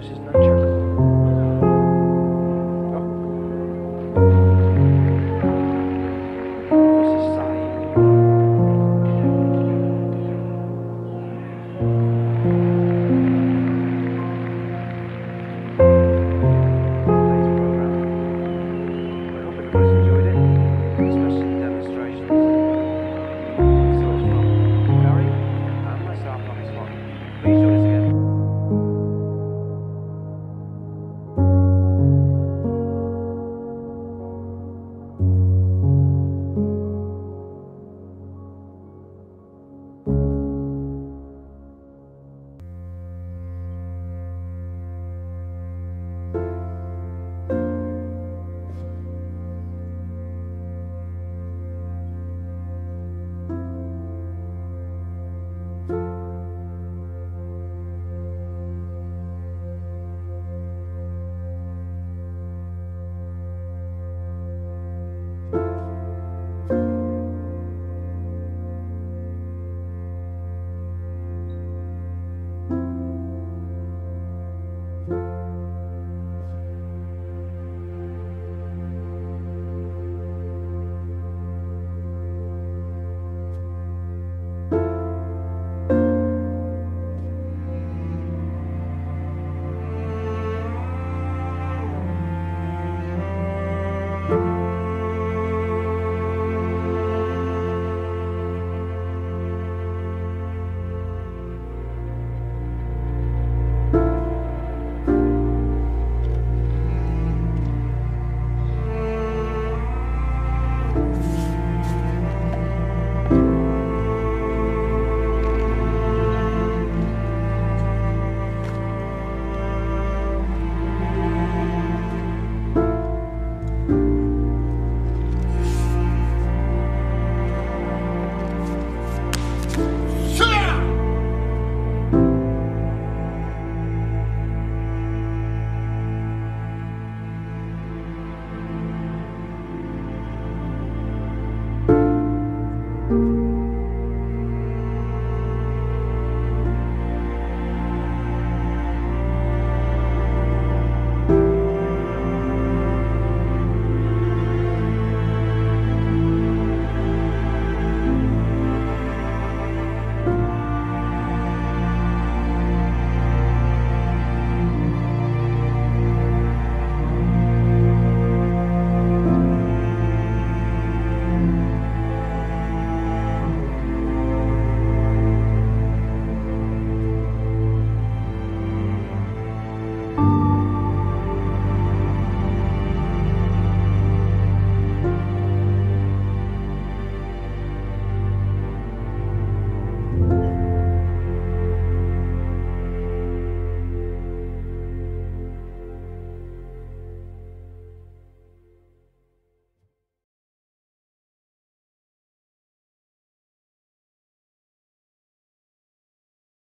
verses 9.